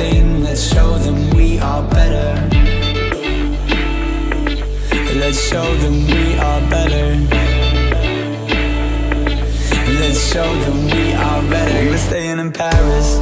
with Let's show them we are better. Let's show them we are better. Let's show them we are better. We were staying in Paris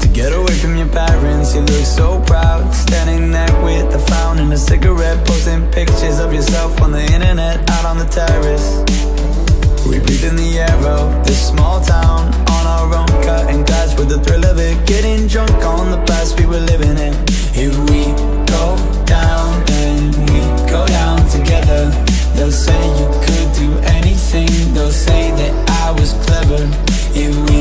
To get away from your parents. You look so proud Standing there with a frown and a cigarette Posting pictures of yourself on the internet Out on the terrace. We breathe in the air of this small town On our own, If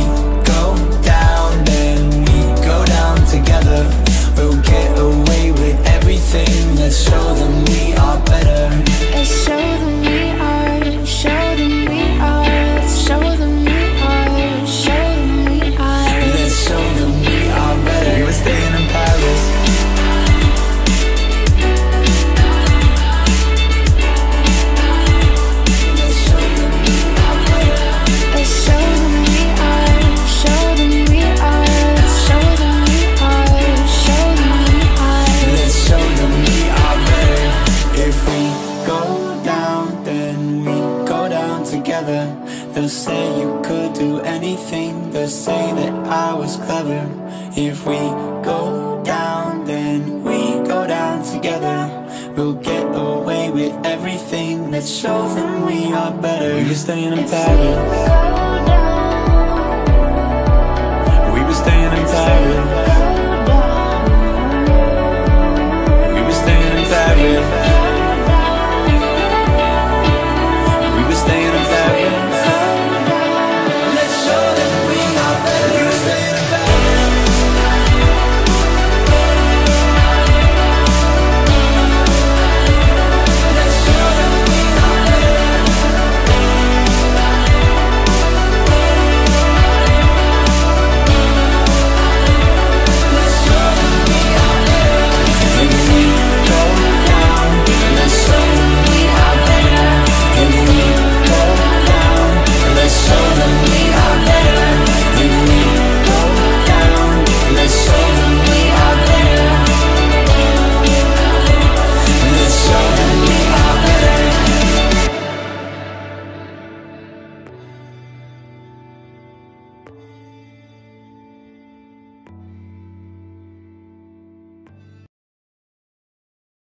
together. They'll say you could do anything. They'll say that I was clever. If we go down, then we go down together. We'll get away with everything Let's show them we are better. We're staying in Paris